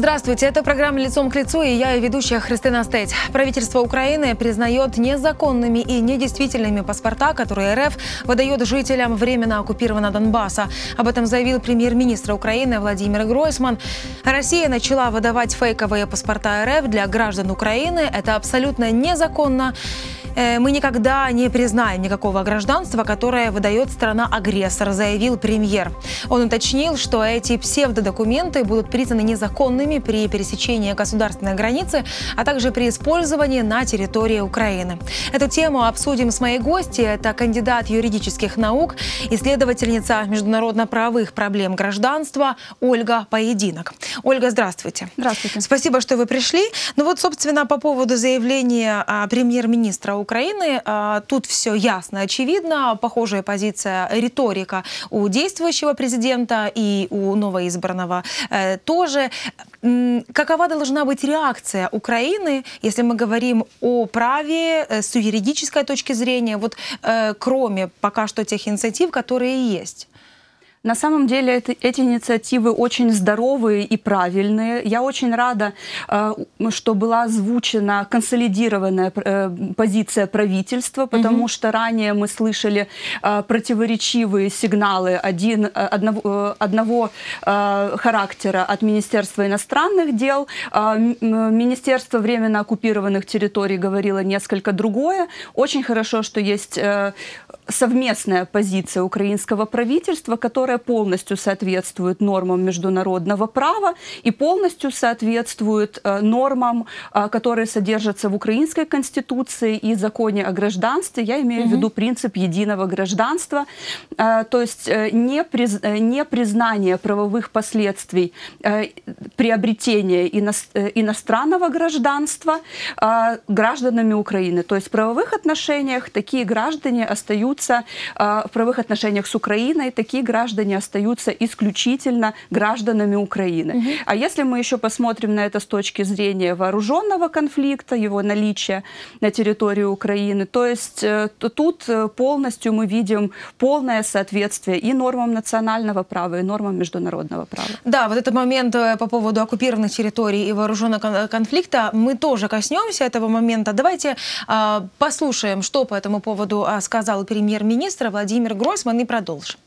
Здравствуйте, это программа «Лицом к лицу» и я, ведущая Христина Стейт. Правительство Украины признает незаконными и недействительными паспорта, которые РФ выдает жителям временно оккупированного Донбасса. Об этом заявил премьер-министр Украины Владимир Гройсман. Россия начала выдавать фейковые паспорта РФ для граждан Украины. Это абсолютно незаконно. Э, мы никогда не признаем никакого гражданства, которое выдает страна-агрессор, заявил премьер. Он уточнил, что эти псевдодокументы будут признаны незаконными при пересечении государственной границы, а также при использовании на территории Украины. Эту тему обсудим с моей гостью. Это кандидат юридических наук, исследовательница международно-правовых проблем гражданства Ольга Поединок. Ольга, здравствуйте. Здравствуйте. Спасибо, что вы пришли. Ну вот, собственно, по поводу заявления а, премьер-министра Украины. А, тут все ясно, очевидно. Похожая позиция, риторика у действующего президента и у новоизбранного э, тоже. Какова должна быть реакция Украины, если мы говорим о праве э, с юридической точки зрения, вот э, кроме пока что тех инициатив, которые есть? На самом деле это, эти инициативы очень здоровые и правильные. Я очень рада, э, что была озвучена консолидированная э, позиция правительства, потому угу. что ранее мы слышали э, противоречивые сигналы один, одного, одного характера от Министерства иностранных дел. Министерство временно оккупированных территорий говорило несколько другое. Очень хорошо, что есть совместная позиция украинского правительства, которая полностью соответствует нормам международного права и полностью соответствует э, нормам, э, которые содержатся в украинской конституции и законе о гражданстве. Я имею угу. в виду принцип единого гражданства, э, то есть не, приз, не признание правовых последствий приобретения ино, иностранного гражданства гражданами Украины. То есть в правовых отношениях такие граждане остаются в правовых отношениях с Украиной, такие граждане остаются исключительно гражданами Украины. Угу. А если мы еще посмотрим на это с точки зрения вооруженного конфликта, его наличия на территории Украины, то есть э, то тут э, полностью мы видим полное соответствие и нормам национального права, и нормам международного права. Да, вот этот момент э, по поводу оккупированных территорий и вооруженного конфликта, мы тоже коснемся этого момента. Давайте э, послушаем, что по этому поводу сказал премьер прем'єр-міністра Владимир Гройсман і продовжимо.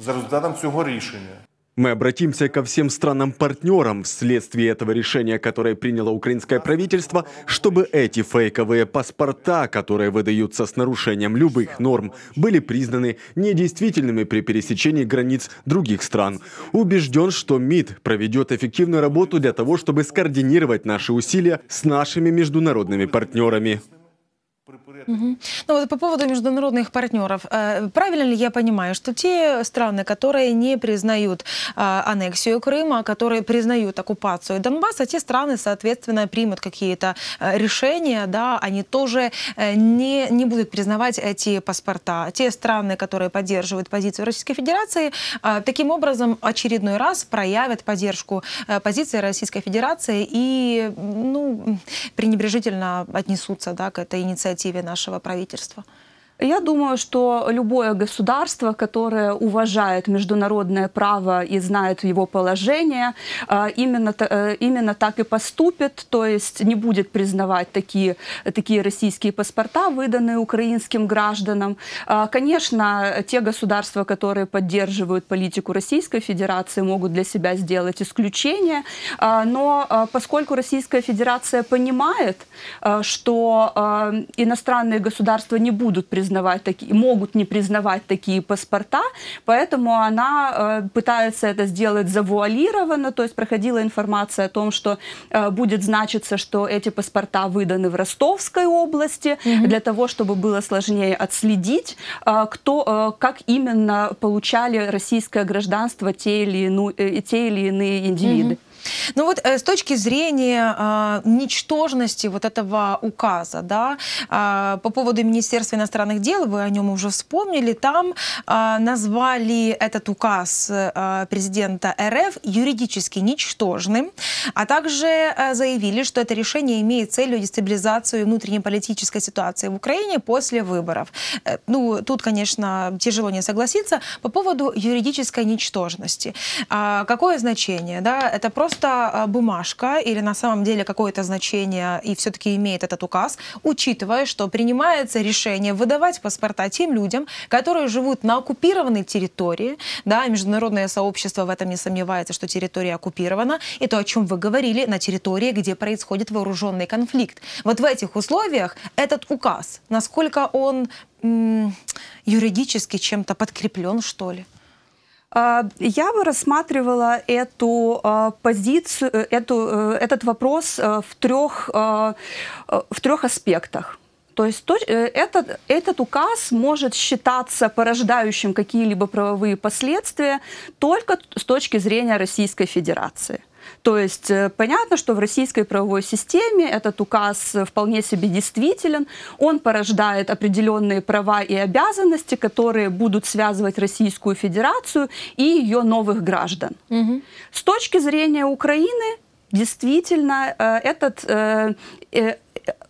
За результатом цього рішення Мы обратимся ко всем странам-партнерам вследствие этого решения, которое приняло украинское правительство, чтобы эти фейковые паспорта, которые выдаются с нарушением любых норм, были признаны недействительными при пересечении границ других стран. Убежден, что МИД проведет эффективную работу для того, чтобы скоординировать наши усилия с нашими международными партнерами. Ну вот по поводу международных партнеров. Э, правильно ли я понимаю, что те страны, которые не признают э, аннексию Крыма, которые признают оккупацию Донбасса, те страны, соответственно, примут какие-то э, решения, да, они тоже не, не будут признавать эти паспорта. Те страны, которые поддерживают позицию Российской Федерации, таким образом очередной раз проявят поддержку позиции Российской Федерации и ну, пренебрежительно отнесутся да, к этой инициативе нашего правительства? Я думаю, что любое государство, которое уважает международное право и знает его положение, а, именно, э, именно так и поступит, то есть не будет признавать такие, такие российские паспорта, выданные украинским гражданам. А, конечно, те государства, которые поддерживают политику Российской Федерации, могут для себя сделать исключение, но поскольку Российская Федерация понимает, что иностранные государства не будут признавать признавать такие, могут не признавать такие паспорта, поэтому она э, пытается это сделать завуалированно, то есть проходила информация о том, что э, будет значиться, что эти паспорта выданы в Ростовской области угу. для того, чтобы было сложнее отследить, э, кто, э, как именно получали российское гражданство те или, ину, э, те или иные индивиды. Угу. Ну вот э, с точки зрения э, ничтожности вот этого указа, да, э, по поводу Министерства иностранных дел, вы о нем уже вспомнили, там э, назвали этот указ э, президента РФ юридически ничтожным, а также э, заявили, что это решение имеет целью дестабилизацию внутренней политической ситуации в Украине после выборов. Э, ну, тут, конечно, тяжело не согласиться. По поводу юридической ничтожности. А, какое значение? Да? Это просто а, бумажка или на самом деле какое-то значение и все-таки имеет этот указ, учитывая, что принимается решение выдавать паспорта тем людям, которые живут на оккупированной территории. Да, международное сообщество в этом не сомневается, что территория оккупирована. И то, о чем вы говорили, на территории, где происходит вооруженный конфликт. Вот в этих условиях этот указ, насколько он юридически чем-то подкреплен, что ли? А, я бы рассматривала эту а, позицию, э, эту, э, этот вопрос э, в трех, в трех аспектах. То есть этот, этот указ может считаться порождающим какие-либо правовые последствия только с точки зрения Российской Федерации. То есть э, понятно, что в российской правовой системе этот указ вполне себе действителен. Он порождает определенные права и обязанности, которые будут связывать Российскую Федерацию и ее новых граждан. Угу. С точки зрения Украины, действительно, э, этот э,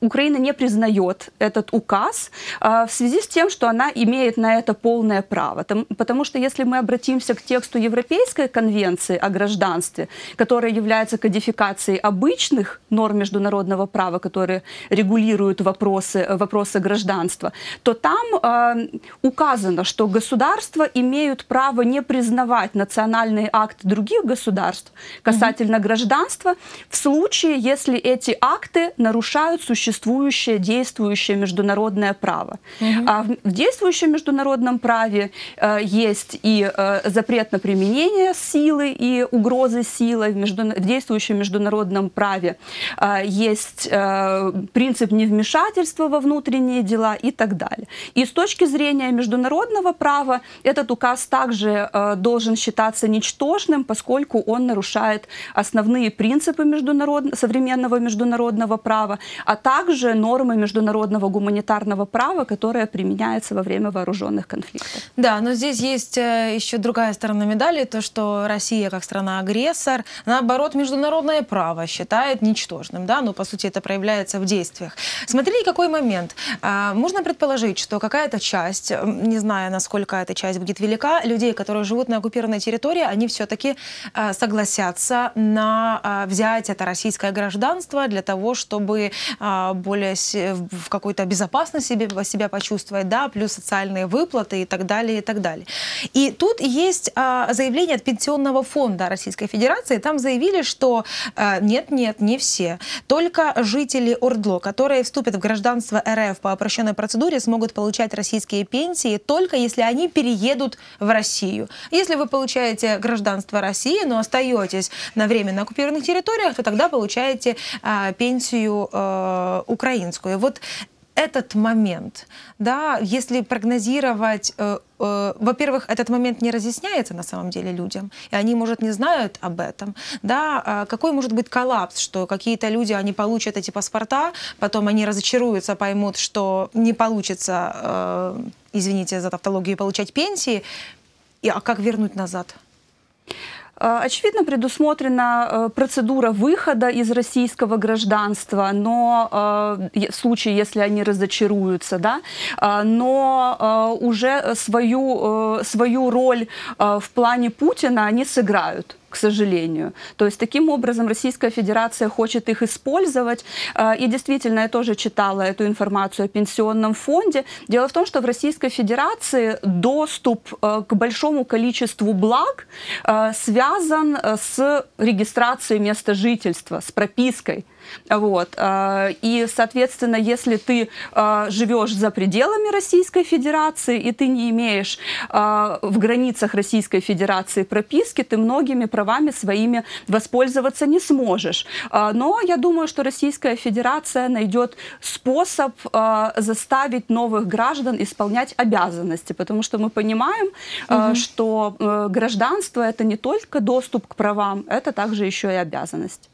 Украина не признает этот указ а, в связи с тем, что она имеет на это полное право. потому что если мы обратимся к тексту Европейской конвенции о гражданстве, которая является кодификацией обычных норм международного права, которые регулируют вопросы, вопросы гражданства, то там э, указано, что государства имеют право не признавать национальные акты других государств касательно mm-hmm. гражданства в случае, если эти акты нарушают существующее, действующее международное право. Угу. А в, действующем международном праве э, есть и э, запрет на применение силы и угрозы силой. В, между, в действующем международном праве э, есть э, принцип невмешательства во внутренние дела и так далее. И с точки зрения международного права этот указ также э, должен считаться ничтожным, поскольку он нарушает основные принципы международ... современного международного права, а также нормы международного гуманитарного права, которое применяется во время вооруженных конфликтов. Да, но здесь есть э, еще другая сторона медали, то, что Россия как страна-агрессор, наоборот, международное право считает ничтожным, да, но по сути это проявляется в действиях. Смотрите, какой момент. А, можно предположить, что какая-то часть, не знаю, насколько эта часть будет велика, людей, которые живут на оккупированной территории, они все-таки а, согласятся на а, взять это российское гражданство для того, чтобы более в какой-то безопасности себя, себя почувствовать, да, плюс социальные выплаты и так далее, и так далее. И тут есть а, заявление от Пенсионного фонда Российской Федерации. Там заявили, что нет-нет, а, не все. Только жители Ордло, которые вступят в гражданство РФ по упрощенной процедуре, смогут получать российские пенсии только если они переедут в Россию. Если вы получаете гражданство России, но остаетесь на временно оккупированных территориях, то тогда получаете а, пенсию а, Э, украинскую. Вот этот момент, да, если прогнозировать, э, э, во-первых, этот момент не разъясняется на самом деле людям, и они, может, не знают об этом, да, а какой может быть коллапс, что какие-то люди, они получат эти паспорта, потом они разочаруются, поймут, что не получится, э, извините за тавтологию, получать пенсии, и, а как вернуть назад? Э, очевидно, предусмотрена э, процедура выхода из российского гражданства, но э, в случае, если они разочаруются, да, но уже свою, свою роль в плане Путина они сыграют к сожалению. То есть таким образом Российская Федерация хочет их использовать. А, и действительно, я тоже читала эту информацию о пенсионном фонде. Дело в том, что в Российской Федерации доступ а, к большому количеству благ а, связан с регистрацией места жительства, с пропиской. Вот. А, и, соответственно, если ты а, живешь за пределами Российской Федерации и ты не имеешь а, в границах Российской Федерации прописки, ты многими правами своими воспользоваться не сможешь. Но я думаю, что Российская Федерация найдет способ заставить новых граждан исполнять обязанности, потому что мы понимаем, угу. что э, гражданство это не только доступ к правам, это также еще и обязанность.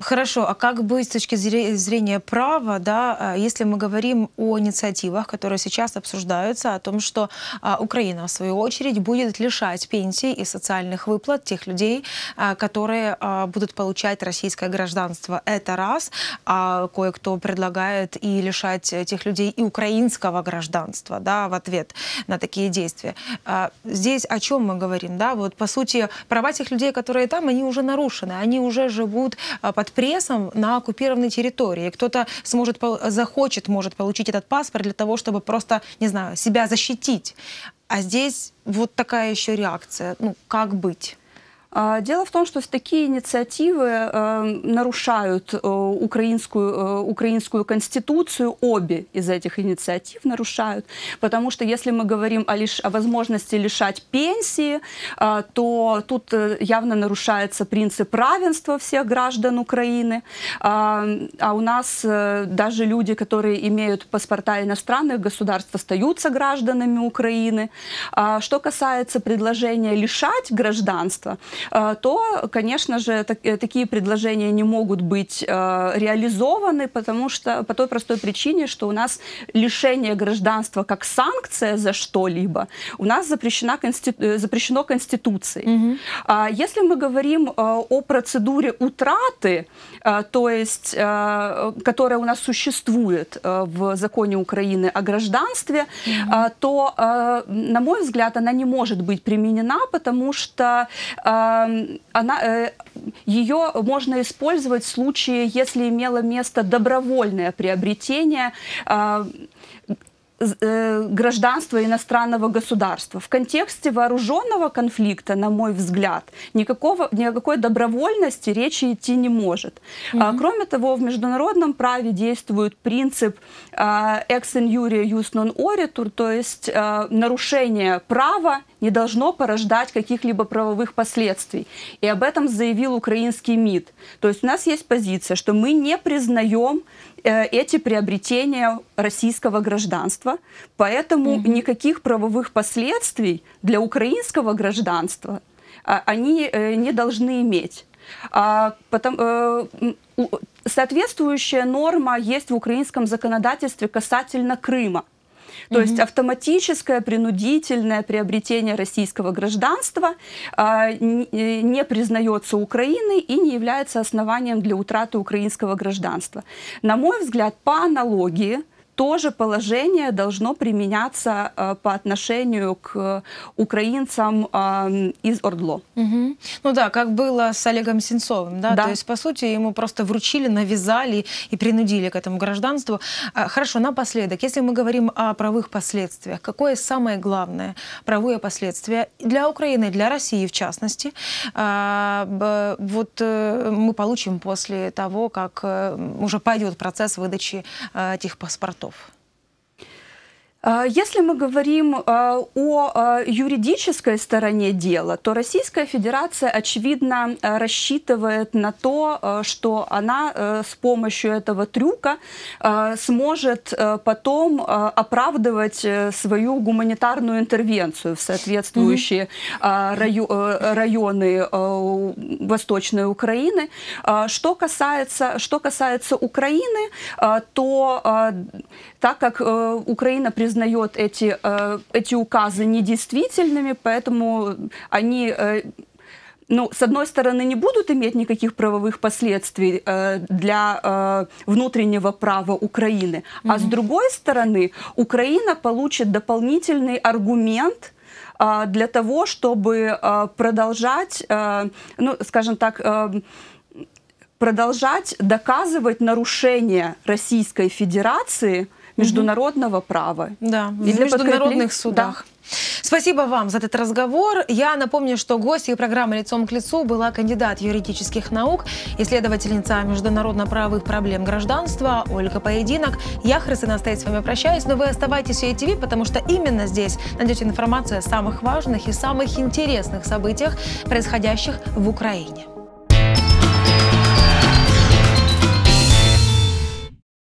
Хорошо, а как быть с точки зрения права, да, а, если мы говорим о инициативах, которые сейчас обсуждаются, о том, что а, Украина, в свою очередь, будет лишать пенсий и социальных выплат тех людей, а, которые будут получать российское гражданство. Это раз, а кое-кто предлагает и лишать тех людей и украинского гражданства, да, в ответ на такие действия. Здесь о чем мы говорим, да, вот по сути права тех людей, которые там, они уже нарушены, они уже живут под под прессом на оккупированной территории. Кто-то сможет, захочет, может получить этот паспорт для того, чтобы просто, не знаю, себя защитить. А здесь вот такая еще реакция. Ну, как быть? А, дело в том, что такие инициативы э, нарушают э, украинскую, э, украинскую конституцию, обе из этих инициатив нарушают, потому что если мы говорим о, лиш, о возможности лишать пенсии, то тут явно нарушается принцип равенства всех граждан Украины, а, а у нас даже люди, которые имеют паспорта иностранных государств, остаются гражданами Украины. А, что касается предложения лишать гражданства, Э, то, конечно же, так, э, такие предложения не могут быть э, реализованы, потому что по той простой причине, что у нас лишение гражданства как санкция за что-либо у нас запрещена конститу... запрещено Конституцией. Угу. Если мы говорим о процедуре утраты, то есть, которая у нас существует в законе Украины о гражданстве, угу. то, на мой взгляд, она не может быть применена, потому что она, э, ее можно использовать в случае, если имело место добровольное приобретение а, Э, гражданства иностранного государства. В контексте вооруженного конфликта, на мой взгляд, никакого, никакой добровольности речи идти не может. Mm-hmm. А, кроме того, в международном праве действует принцип а, ex injuria jus non oritur, то есть нарушение права не должно порождать каких-либо правовых последствий. И об этом заявил украинский МИД. То есть у нас есть позиция, что мы не признаем Э, эти приобретения российского гражданства, поэтому mm-hmm. никаких правовых последствий для украинского гражданства а, они э, не должны иметь. А, потом, э, соответствующая норма есть в украинском законодательстве касательно Крыма. То есть автоматическое принудительное приобретение российского гражданства а, не признается Украиной и не является основанием для утраты украинского гражданства. На мой взгляд, по аналогии тоже положение должно применяться э, по отношению к украинцам э, из Ордло. Угу. Ну да, как было с Олегом Сенцовым, да? да, то есть по сути ему просто вручили, навязали и принудили к этому гражданству. А, хорошо, напоследок, если мы говорим о правых последствиях, какое самое главное правое последствие для Украины, для России в частности, а, вот э, мы получим после того, как э, уже пойдет процесс выдачи э, этих паспортов? готов? А, если мы говорим а, о а, юридической стороне дела, то Российская Федерация, очевидно, рассчитывает на то, что она с помощью этого трюка сможет потом оправдывать свою гуманитарную интервенцию в соответствующие mm-hmm. районы Восточной Украины. Что касается, что касается Украины, то так как Украина признает признает эти, э, эти указы недействительными, поэтому они э, ну, с одной стороны, не будут иметь никаких правовых последствий э, для э, внутреннего права Украины, mm-hmm. а с другой стороны, Украина получит дополнительный аргумент э, для того, чтобы э, продолжать, э, ну, скажем так, э, продолжать доказывать нарушение Российской Федерации международного права. Да, И в международных подкрепления- судах. Спасибо вам за этот разговор. Я напомню, что гостьей программы «Лицом к лицу» была кандидат юридических наук, исследовательница международно-правовых проблем гражданства Ольга Поединок. Я, Христина Стейт, с вами прощаюсь, но вы оставайтесь в ТВ, потому что именно здесь найдете информацию о самых важных и самых интересных событиях, происходящих в Украине.